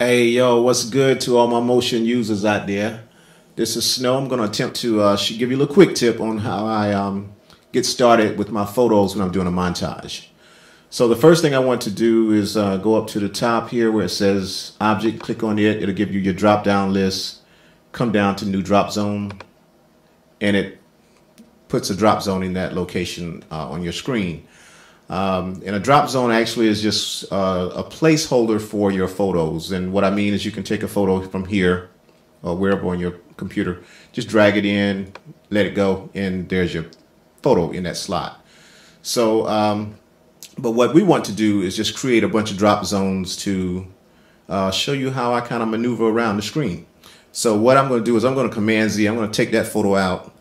Hey, yo, what's good to all my motion users out there? This is Snow. I'm going to attempt to uh, give you a little quick tip on how I um, get started with my photos when I'm doing a montage. So the first thing I want to do is uh, go up to the top here where it says object, click on it. It'll give you your drop down list. Come down to new drop zone and it puts a drop zone in that location uh, on your screen. Um, and a drop zone actually is just uh, a placeholder for your photos. And what I mean is you can take a photo from here or wherever on your computer, just drag it in, let it go, and there's your photo in that slot. So, um, but what we want to do is just create a bunch of drop zones to uh, show you how I kind of maneuver around the screen. So what I'm going to do is I'm going to Command Z. I'm going to take that photo out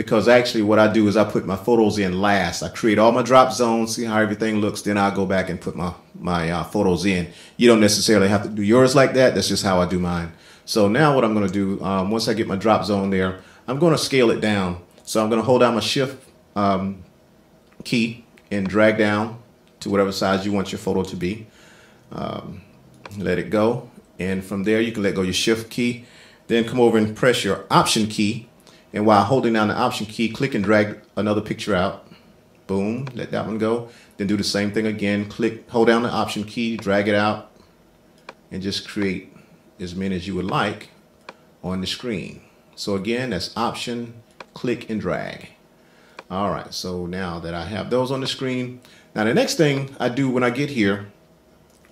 because actually what I do is I put my photos in last. I create all my drop zones, see how everything looks, then I'll go back and put my, my uh, photos in. You don't necessarily have to do yours like that. That's just how I do mine. So now what I'm going to do, um, once I get my drop zone there, I'm going to scale it down. So I'm going to hold down my shift um, key and drag down to whatever size you want your photo to be. Um, let it go. And from there, you can let go your shift key. Then come over and press your option key and while holding down the option key, click and drag another picture out. Boom, let that one go. Then do the same thing again. Click, hold down the option key, drag it out, and just create as many as you would like on the screen. So again, that's option, click and drag. All right, so now that I have those on the screen, now the next thing I do when I get here,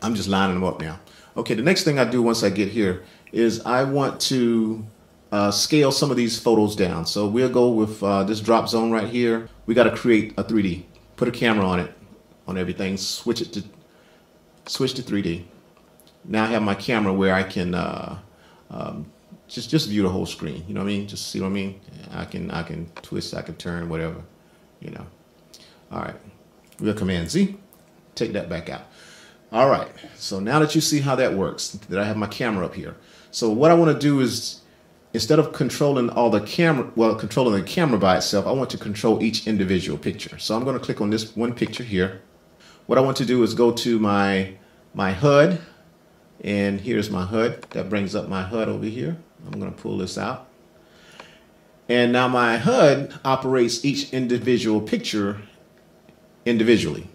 I'm just lining them up now. Okay, the next thing I do once I get here is I want to uh, scale some of these photos down. So we'll go with uh, this drop zone right here. We got to create a 3D. Put a camera on it, on everything. Switch it to switch to 3D. Now I have my camera where I can uh, um, just just view the whole screen. You know what I mean? Just see what I mean? I can I can twist, I can turn, whatever. You know. All right. We'll Command Z. Take that back out. All right. So now that you see how that works, that I have my camera up here. So what I want to do is instead of controlling all the camera, well, controlling the camera by itself, I want to control each individual picture. So I'm going to click on this one picture here. What I want to do is go to my, my HUD, and here's my HUD. That brings up my HUD over here. I'm going to pull this out. And now my HUD operates each individual picture individually.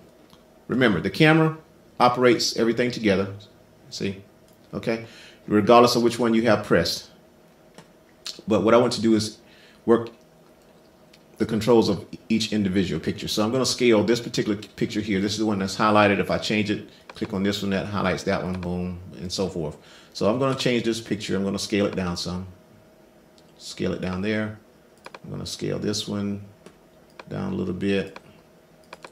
Remember, the camera operates everything together. See? Okay? Regardless of which one you have pressed. But what I want to do is work the controls of each individual picture. So I'm going to scale this particular picture here. This is the one that's highlighted. If I change it, click on this one, that highlights that one, boom, and so forth. So I'm going to change this picture. I'm going to scale it down some. Scale it down there. I'm going to scale this one down a little bit.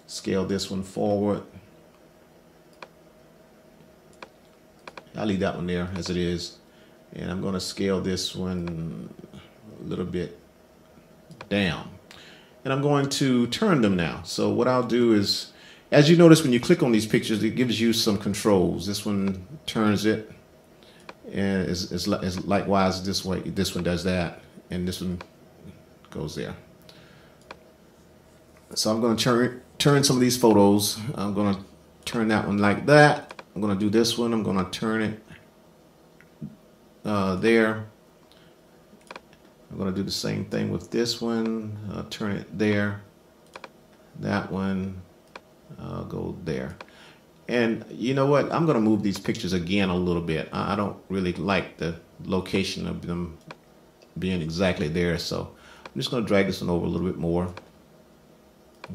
Scale this one forward. I'll leave that one there as it is and I'm going to scale this one a little bit down. And I'm going to turn them now. So what I'll do is as you notice when you click on these pictures it gives you some controls. This one turns it and is likewise this way this one does that and this one goes there. So I'm going to turn turn some of these photos. I'm going to turn that one like that. I'm going to do this one. I'm going to turn it uh, there. I'm going to do the same thing with this one. Uh, turn it there. That one. I'll go there. And you know what? I'm going to move these pictures again a little bit. I don't really like the location of them being exactly there. So I'm just going to drag this one over a little bit more.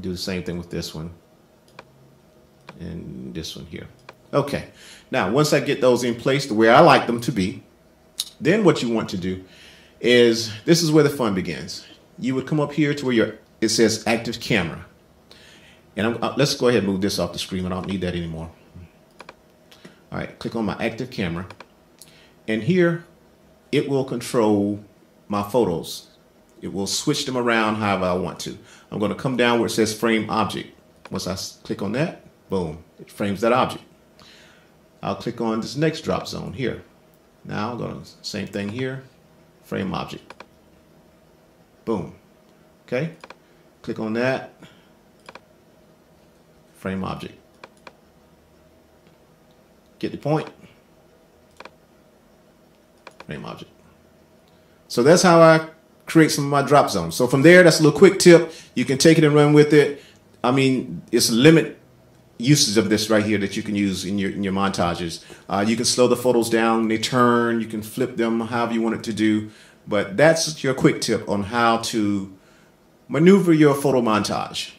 Do the same thing with this one. And this one here. Okay. Now, once I get those in place the way I like them to be, then what you want to do is this is where the fun begins. You would come up here to where your it says active camera. And uh, let's go ahead and move this off the screen. I don't need that anymore. All right, click on my active camera. And here it will control my photos. It will switch them around however I want to. I'm going to come down where it says frame object. Once I click on that, boom, it frames that object. I'll click on this next drop zone here. Now I'm going to, same thing here, frame object. Boom. Okay. Click on that. Frame object. Get the point. frame object. So that's how I create some of my drop zones. So from there, that's a little quick tip. You can take it and run with it. I mean, it's limit uses of this right here that you can use in your in your montages. Uh, you can slow the photos down, they turn, you can flip them however you want it to do. But that's your quick tip on how to maneuver your photo montage.